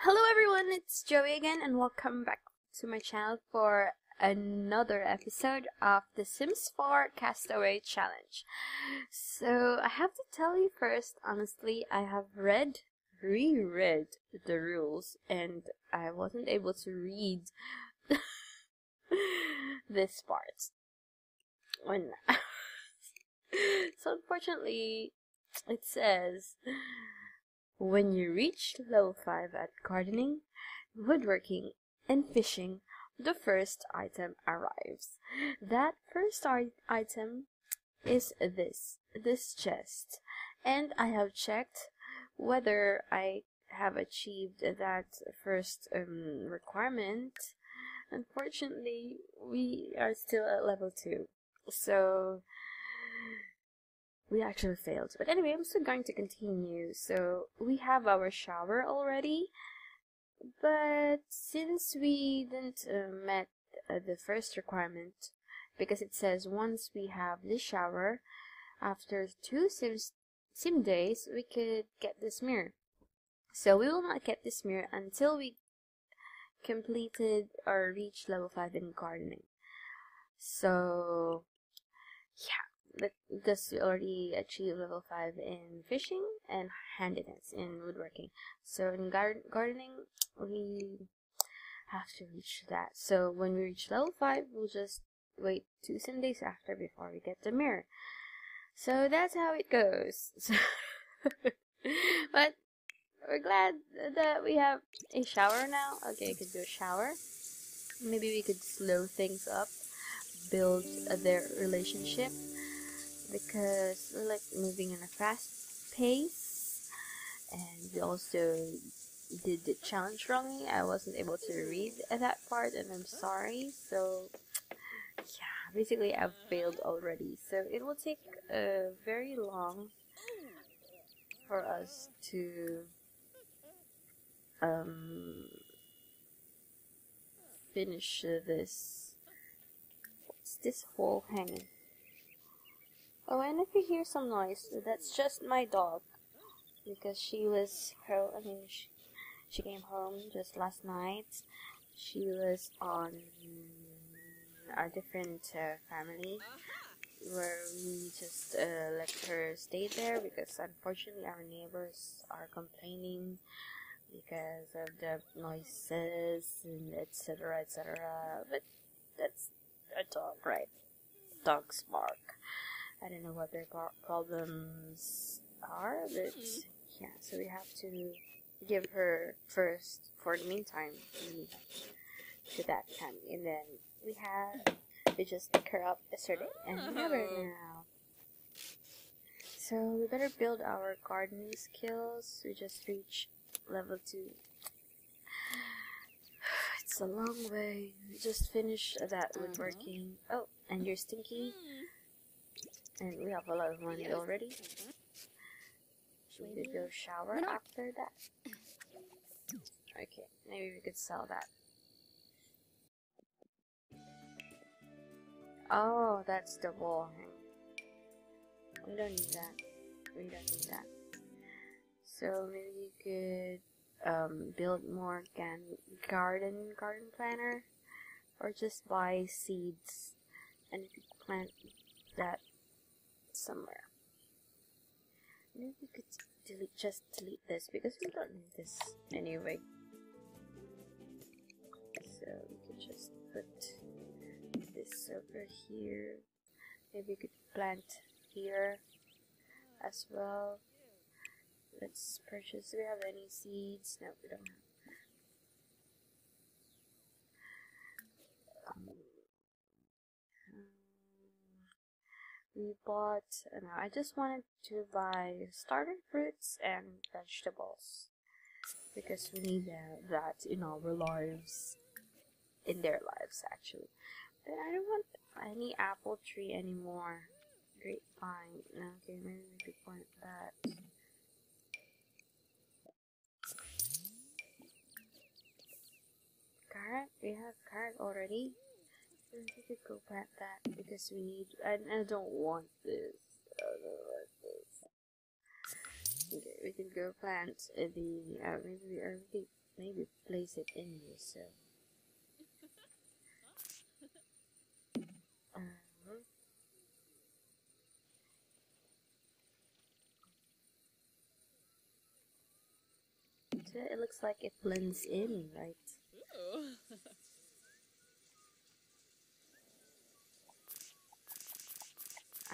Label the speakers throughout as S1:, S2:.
S1: Hello everyone, it's Joie again and welcome back to my channel for another episode of the Sims 4 Castaway Challenge. So, I have to tell you first, honestly, I have read, reread the rules and I wasn't able to read this part. When so unfortunately, it says when you reach level 5 at gardening, woodworking, and fishing, the first item arrives. That first item is this, this chest. And I have checked whether I have achieved that first um, requirement. Unfortunately, we are still at level 2. So, we actually failed. But anyway, I'm still going to continue. So we have our shower already. But since we didn't uh, met uh, the first requirement, because it says once we have this shower, after two sims, sim days, we could get this mirror. So we will not get this mirror until we completed or reached level 5 in gardening. So, yeah, this already achieved level 5 in fishing and handiness in woodworking. So in gar gardening, we have to reach that. So when we reach level 5, we'll just wait two sim days after before we get the mirror. So that's how it goes. but we're glad that we have a shower now. Okay, I could do a shower. Maybe we could slow things up, build their relationship because like moving in a fast pace. And we also did the challenge wrongly I wasn't able to read that part and I'm sorry. So yeah basically I've failed already. So it will take uh, very long for us to um, finish this what's this hole hanging Oh, and if you hear some noise, that's just my dog. Because she was her, I mean, she, she came home just last night. She was on a different uh, family where we just uh, let her stay there because unfortunately our neighbors are complaining because of the noises and etc etc but that's a dog right dogs bark I don't know what their problems are, but mm. yeah, so we have to give her first for the meantime to that family, and then we have we just pick her up yesterday and we have her now. So we better build our gardening skills. We just reached level two. It's a long way. We just finished that uh-huh. woodworking. Oh, and you're stinky. And we have a lot of money already. Should we go shower after that? Okay, maybe we could sell that. Oh, that's the wall hang. We don't need that. We don't need that. So maybe you could um, build more gan garden garden planner, or just buy seeds and plant that somewhere. Maybe we could delete, just delete this because we don't need this anyway. So we could just put this over here. Maybe we could plant here as well. Let's purchase. Do we have any seeds? No, we don't have. We bought, no, I just wanted to buy starter fruits and vegetables because we need that in our lives, in their lives actually. But I don't want any apple tree anymore. Grapevine. Okay, maybe we could plant that. Carrot? We have carrot already. We could go plant that because we need. I, I don't want this. I this. we can go plant the uh, maybe or maybe maybe place it in here so. So it looks like it blends in, right?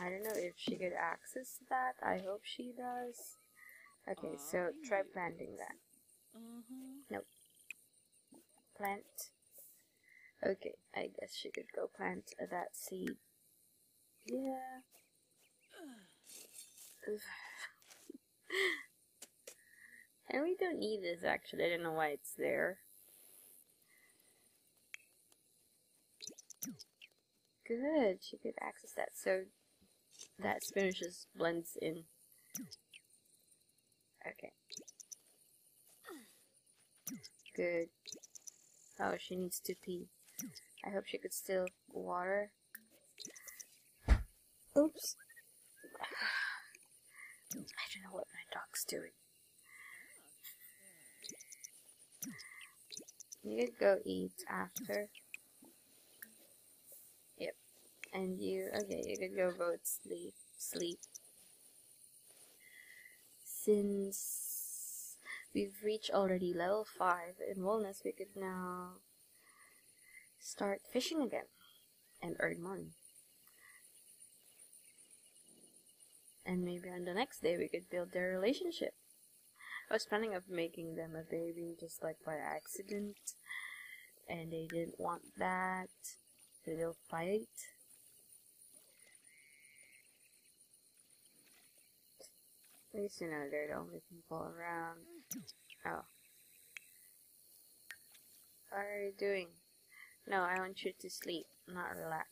S1: I don't know if she could access that. I hope she does. Okay, so try planting that.
S2: Uh-huh.
S1: Plant. Okay, I guess she could go plant that seed. Yeah. And we don't need this actually. I don't know why it's there. Good, she could access that. So that spinach just blends in. Okay. Good. Oh, she needs to pee. I hope she could still water. Oops. I don't know what my dog's doing. You could go eat after. And you, okay, you could go vote sleep. Sleep. Since we've reached already level 5 in wellness, we could now start fishing again and earn money. And maybe on the next day we could build their relationship. I was planning of making them a baby just like by accident, and they didn't want that, so they'll fight. At least you know they're the only people around. Oh. What are you doing? No, I want you to sleep, not relax.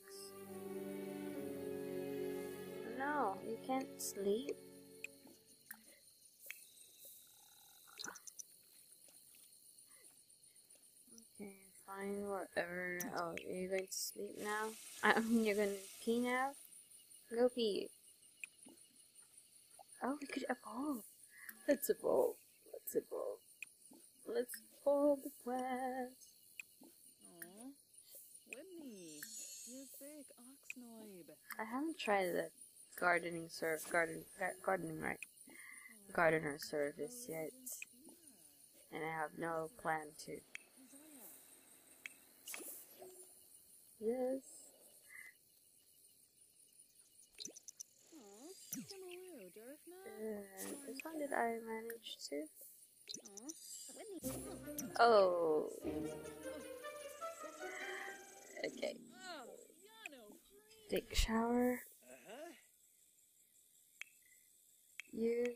S1: No, you can't sleep. Okay, fine, whatever. Oh, are you going to sleep now? I mean, you're going to pee now? Go pee. Oh, we could evolve. Let's evolve. Let's evolve. Let's evolve the plants.
S2: Aw. Whitney. You big oxnoib.
S1: I haven't tried the gardening serve garden gar- gardening right gardener service yet, and I have no plan to. Yes.
S2: Aw.
S1: Uh, this one did I manage to? Oh. Okay. Take shower.
S3: Uh-huh.
S1: You.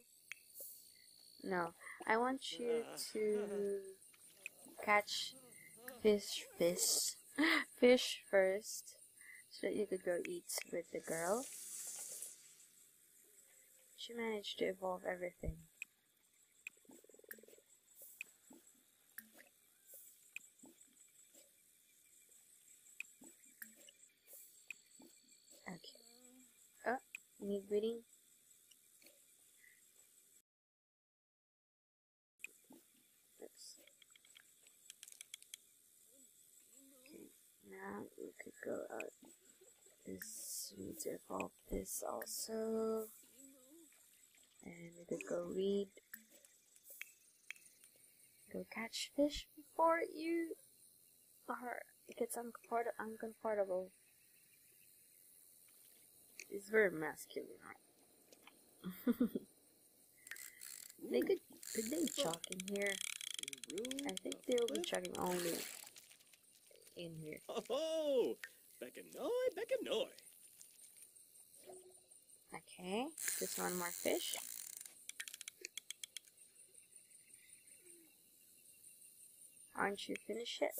S1: No, I want you to catch fish, fish, fish first, so that you could go eat with the girl. She managed to evolve everything. Okay. Oh, need breeding. Oops. Okay, now we could go out. This need to evolve this also. And we could go read. Go catch fish before you are it gets uncomfort- uncomfortable. It's very masculine, right? they could could they jog in here? I think they'll be jogging only in here.
S3: Oh, Beckanoy, Beckanoy.
S1: Okay, just one more fish. Aren't you finished yet?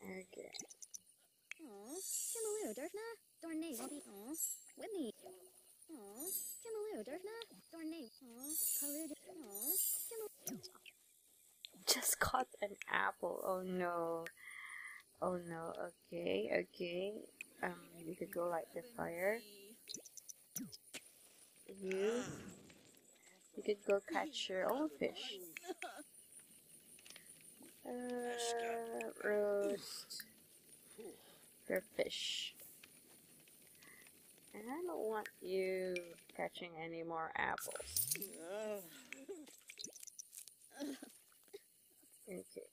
S1: Okay.
S2: Aw. Jamaloo, Durfna. Dornay, won't be. Aw. Whitney. Aw. Jamaloo, Durfna. Dornay. Aw. Kalud. Aw. Jamal.
S1: Just caught an apple. Oh no. Oh no, okay, okay. Um, you could go light the fire. You, you could go catch your own fish. Uh, roast your fish. And I don't want you catching any more apples. Okay.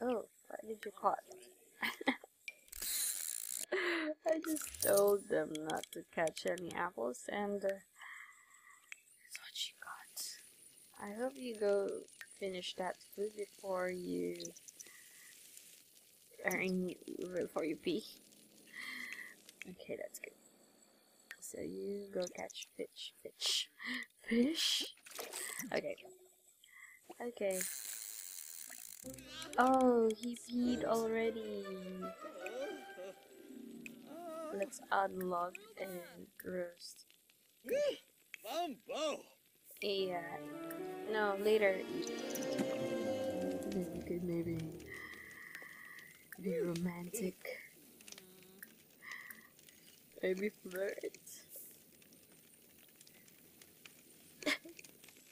S1: Oh, why did you caught? I just told them not to catch any apples, and uh, that's what you got. I hope you go finish that food before you, or in, before you pee. Okay, that's good. So you go catch fish, fish, fish. Okay. Okay. Oh, he peed already. Let's unlock and roast.
S3: Bumbo!
S1: Yeah. No, later. Then you could maybe be romantic. Maybe flirt.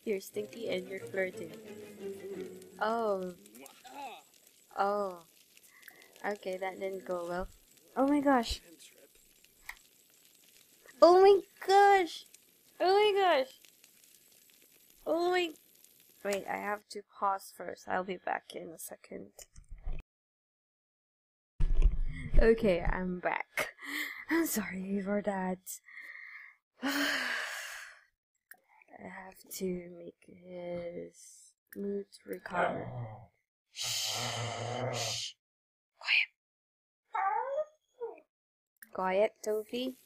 S1: you're stinky and you're flirting. Oh, oh. Okay, that didn't go well. Oh my gosh. Oh my gosh! Oh my gosh! Oh my... Wait, I have to pause first. I'll be back in a second. Okay, I'm back. I'm sorry for that. I have to make his mood recover. Shh. Quiet. Quiet, Tofi.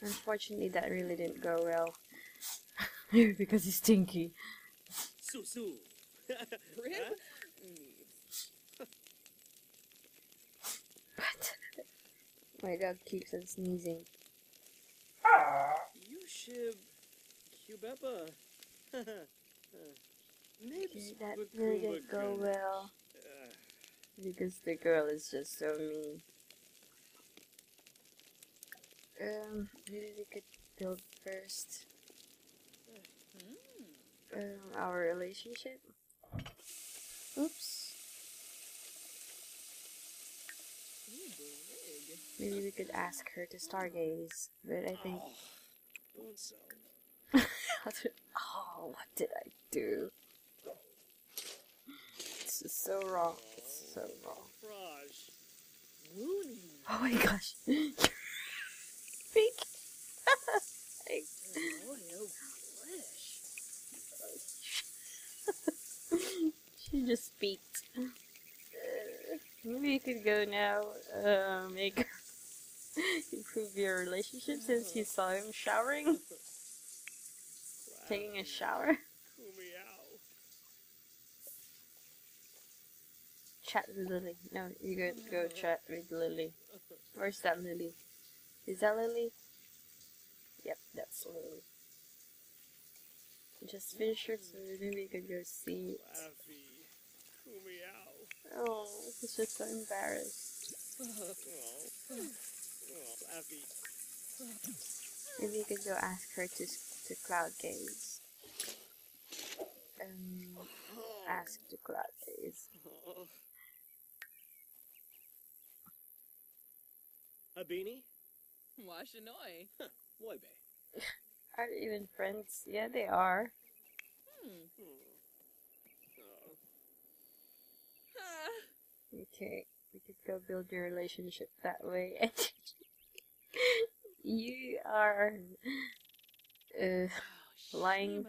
S1: Unfortunately, that really didn't go well. because he's stinky.
S3: Susu.
S4: Rib?
S1: But my dog keeps on sneezing.
S3: You should. Cubepa.
S1: Okay,
S3: Nibs.
S1: that really
S3: prove a
S1: didn't go well
S3: Ah,
S1: because the girl is just so mean. Um, maybe we could build first um, our relationship. Oops. Maybe we could ask her to stargaze, but I think.
S3: Oh, don't so.
S1: How did- oh, what did I do? This is so wrong. It's so wrong. Oh my gosh.
S4: Oh, no
S1: she just speaked. Uh, maybe you could go now. Uh, make improve your relationship since you saw him showering, taking a shower. Chat with Lily. No, you go go chat with Lily. Where's that Lily? Is that Lily? Yep, that's Lily. Just finish your food and we could go see. Oh, he's just so embarrassed. Maybe you could go ask her to to cloud gaze. Um, ask to cloud gaze.
S3: A beanie?
S4: Washanoi.
S3: Boy bay.
S1: Are they even friends? Yeah, they are.
S4: Hmm.
S3: Oh.
S4: Ah.
S1: Okay, we could go build your relationship that way. you are uh, Lying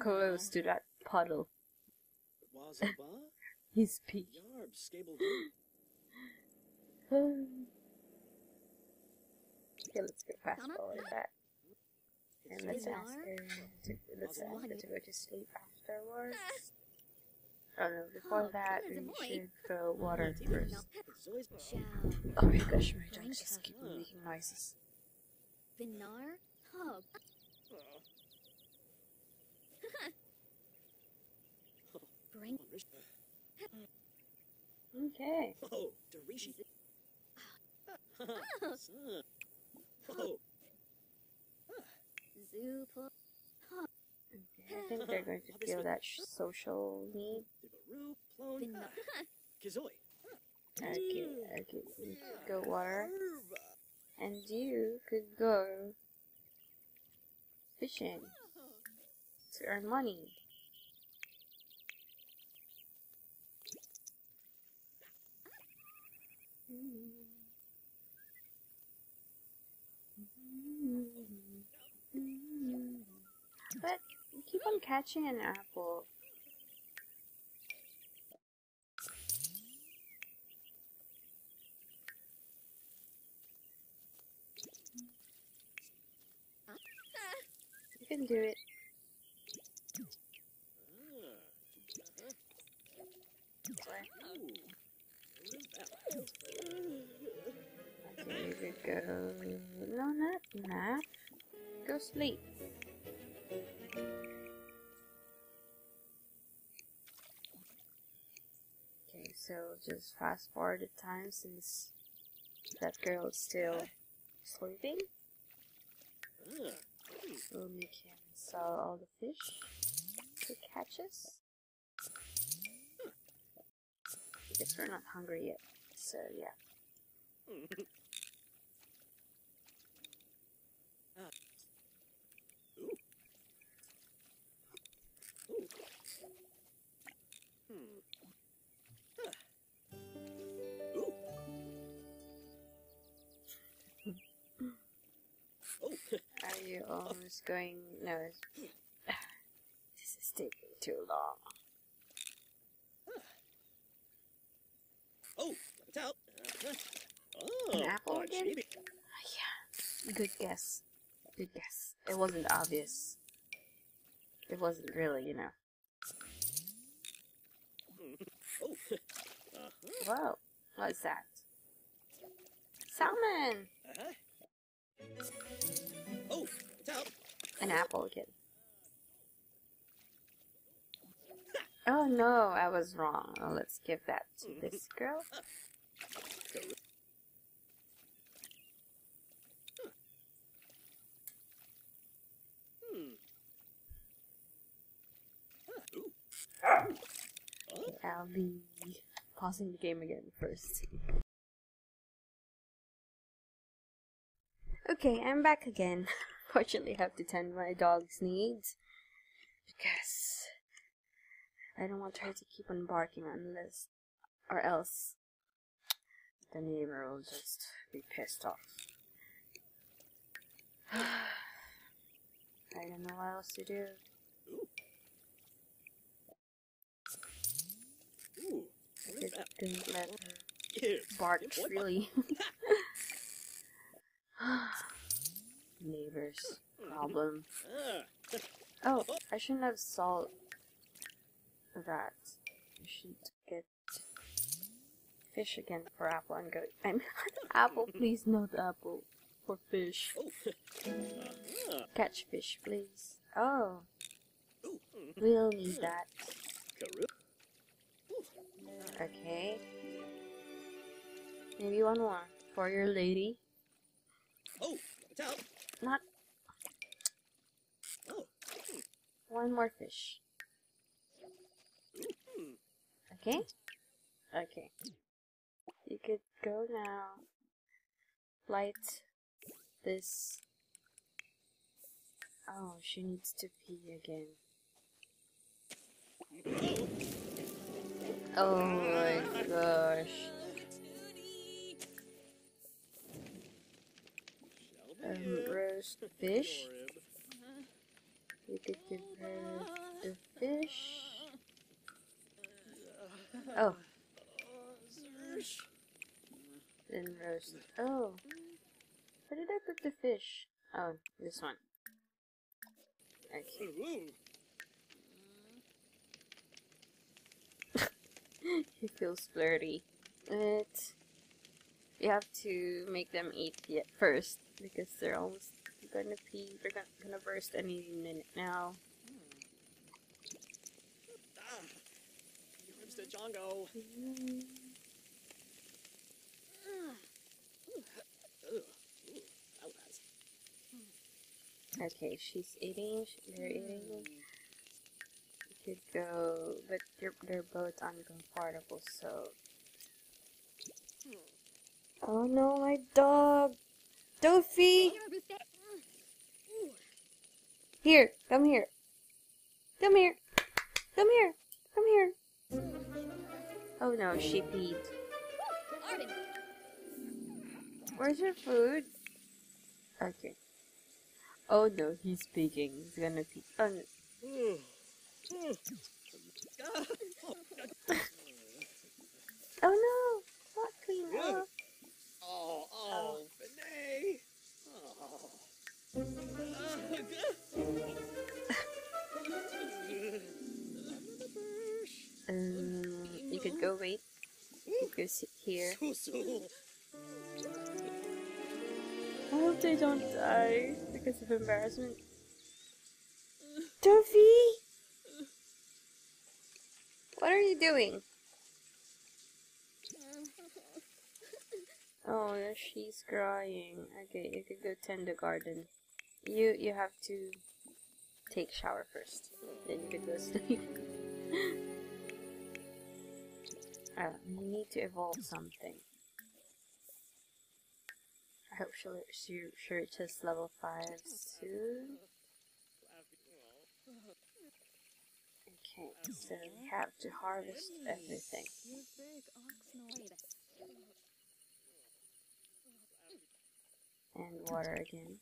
S1: close to that puddle.
S3: Wazaba?
S1: He's peak. Okay, let's go fast forward that. And let's ask her to let's ask her to go to sleep afterwards. Uh, oh no, before that we should throw water first. Oh my gosh, my dogs just keep making noises.
S2: Vinar. Hub.
S1: Okay.
S3: Oh, Dorishi.
S1: Okay, I think they're going to feel that social need. Okay, okay. Could go water. And you could go fishing to earn money. But keep on catching an apple. You can do it. Okay, you go. No, not nap. Go sleep. So just fast forward the time since that girl is still sleeping. So we can sell all the fish to catch us. Because we're not hungry yet. So yeah. Ah. You almost going? No. This is taking too long.
S3: oh, it's out. Oh,
S1: An apple again?
S3: chibi.
S1: Good guess. Good guess. It wasn't obvious. It wasn't really, you know.
S3: Oh, uh-huh.
S1: Whoa. What's that? Salmon!
S3: Uh-huh. Oh.
S1: An apple again. Oh no, I was wrong. Oh, let's give that to this girl. I'll be pausing the game again first. Okay, I'm back again. Fortunately, I have to tend my dog's needs because I don't want her to keep on barking unless, or else the neighbor will just be pissed off. I don't know what else to do.
S3: ooh.
S1: I just didn't let her bark really. Neighbors problem. Oh, I shouldn't have salt that. I should get fish again for apple and goat. I'm apple, please, not apple. For fish. Catch fish, please. Oh, we'll need that. Okay. Maybe one more for your lady.
S3: Oh, it's out.
S1: Not
S3: Oh.
S1: one more fish.
S3: Hmm.
S1: Okay? Okay. You could go now. Light this. Oh, she needs to pee again. Oh my gosh. Um, roast fish. You could give her the fish. Oh, then roast. Oh, where did I put the fish? Oh, this one. Okay. he feels flirty. But you have to make them eat yet first because they're almost gonna pee. They're gonna, gonna burst any minute now. Mm,
S3: Ugh. Ooh, that was.
S1: Okay, she's eating. They're hmm. eating. You could go, but they're they're both uncomfortable. So. Hmm. Oh no, my dog, Doofy!
S2: Here,
S1: come here. Come here. Come here. Come here. Oh no, she peed. Where's your food? Okay. Oh no, he's peeking. He's gonna pee. Oh no. Go wait. You could go sit here. I hope they don't die because of embarrassment. Tofi! What are you doing? Oh, no, she's crying. Okay, you could go tend the garden. You you have to take shower first. Then you could go sleep. Uh, you need to evolve something. I hope she'll she, she reaches level 5 soon. Okay, so we have to harvest everything. And water again.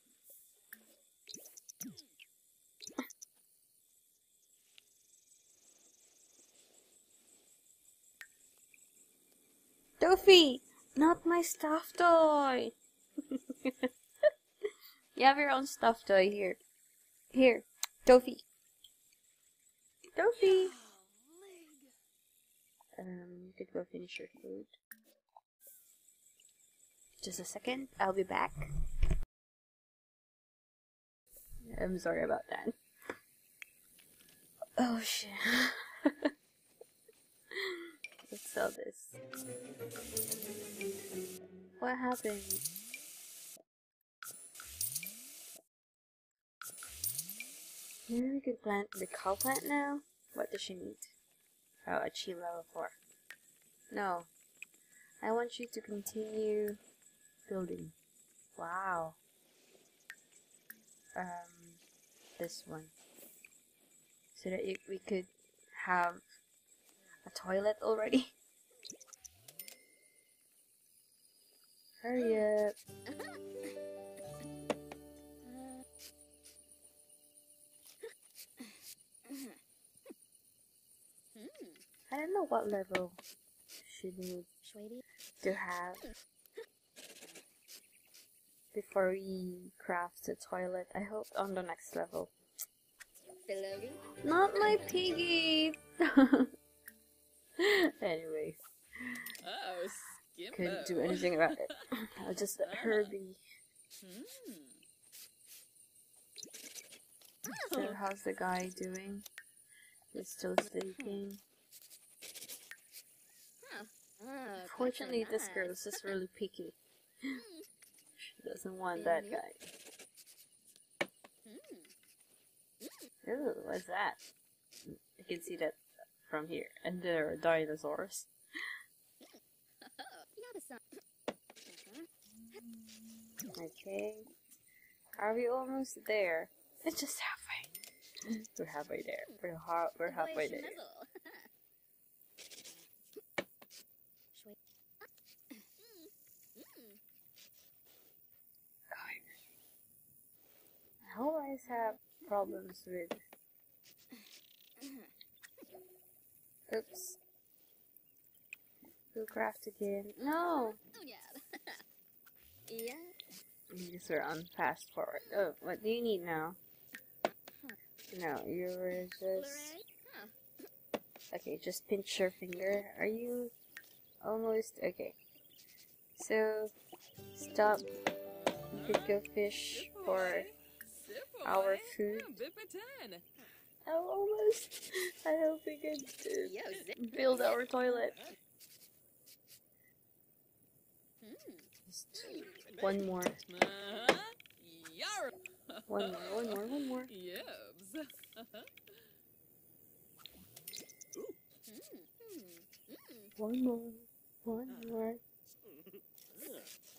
S1: Doofy! Not my stuffed toy! you have your own stuffed toy here. Here, Doofy. Doofy! Um, you could go finish your food. Just a second, I'll be back. I'm sorry about that. Oh shit. Let's sell this. What happened? Maybe we could plant the cow plant now? What does she need? Oh, achieve level 4. No. I want you to continue building. Wow. Um, this one. So that you, we could have toilet already. Hurry up. I don't know what level she need
S2: Schwady.
S1: to have before we craft the toilet. I hope on the next level. Not my piggy! anyway,
S4: Oh, skimbo.
S1: couldn't do anything about it. I'll just let her be.
S4: Hmm.
S1: So, how's the guy doing? He's still sleeping.
S2: Ah,
S1: Fortunately, this girl is just really picky. She doesn't want that guy. Ooh, what's that? You can see that from here. And there are dinosaurs. Okay. Are we almost there? It's just halfway. We're halfway there. We're, ha- we're halfway there. I always have problems with. Oops. Go craft again. No!
S2: Yeah.
S1: These are on fast forward. Oh, what do you need now? No, you were just. Okay, just pinch your finger. Are you almost okay? So stop. You could go fish for our food. Almost. I hope we can build our toilet.
S2: Hmm.
S1: Just one more.
S4: Uh-huh.
S1: One more, one more, one more.
S4: Yubs.
S2: Hmm. Hmm. Hmm.
S1: One more. One more.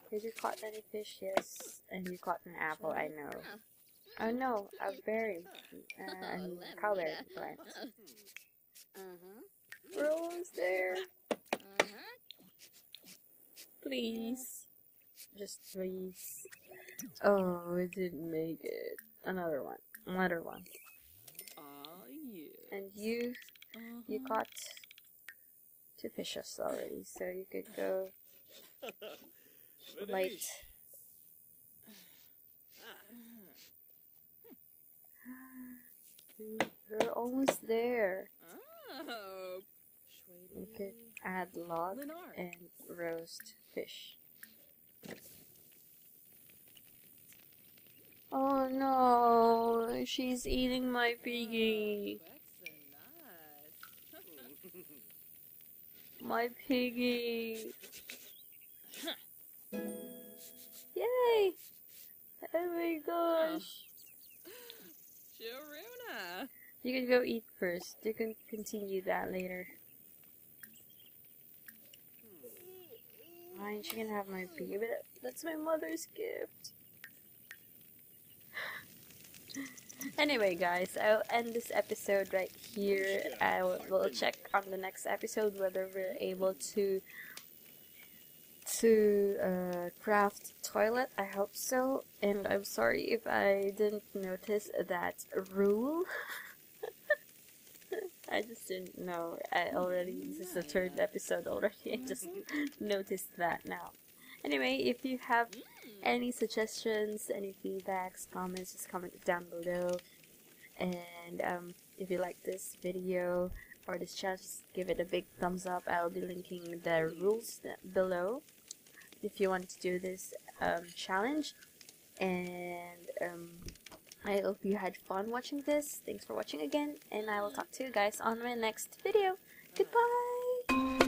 S1: Did you caught any fish? Yes. And you caught an apple, I know. Oh no, a berry. Uh, and
S2: Lemon,
S1: cowberry
S2: yeah.
S1: plant.
S2: Uh-huh.
S1: We're almost there.
S2: Uh-huh.
S1: Please. Just please. Oh, it didn't make it. Another one. Another one.
S4: Yeah.
S1: And you, you caught two fishes already, so you could go light. You're almost there.
S4: Oh.
S1: You could add log and roast fish. Oh no, she's eating my piggy.
S4: Quacks.
S1: My piggy. Yay! Oh my gosh.
S4: Sharuna.
S1: You can go eat first. You can continue that later. Why Fine, she can have my piggy, but that's my mother's gift. Anyway, guys, I'll end this episode right here. I will we'll check on the next episode whether we're able to to uh, craft toilet. I hope so. And I'm sorry if I didn't notice that rule. I just didn't know. I already this is the third episode already. I just noticed that now. Anyway, if you have any suggestions, any feedbacks, comments, just comment down below. And um, if you like this video or this channel, just give it a big thumbs up. I'll be linking the rules below if you want to do this um, challenge. And um, I hope you had fun watching this. Thanks for watching again, and I will talk to you guys on my next video. Goodbye!